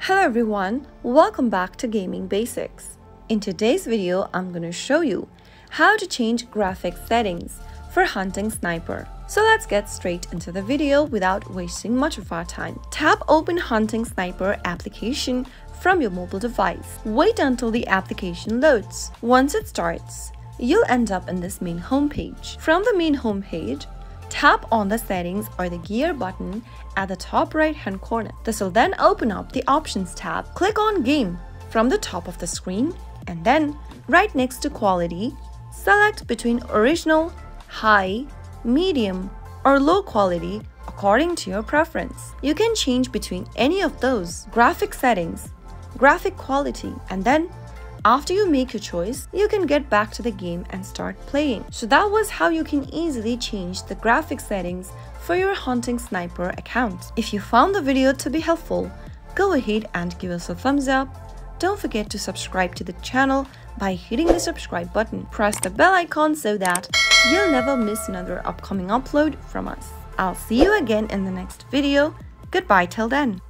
Hello everyone, welcome back to Gaming Basics. In today's video, I'm going to show you how to change graphics settings for Hunting Sniper. So let's get straight into the video without wasting much of our time. Tap Open Hunting Sniper application from your mobile device. Wait until the application loads. Once it starts, you'll end up in this main homepage. From the main homepage, tap on the settings or the gear button at the top right hand corner. This will then open up the options tab. Click on game from the top of the screen and then right next to quality, select between original, high, medium or low quality according to your preference. You can change between any of those graphic settings, graphic quality and then after you make your choice, you can get back to the game and start playing. So that was how you can easily change the graphic settings for your Hunting Sniper account. If you found the video to be helpful, go ahead and give us a thumbs up. Don't forget to subscribe to the channel by hitting the subscribe button. Press the bell icon so that you'll never miss another upcoming upload from us. I'll see you again in the next video. Goodbye till then.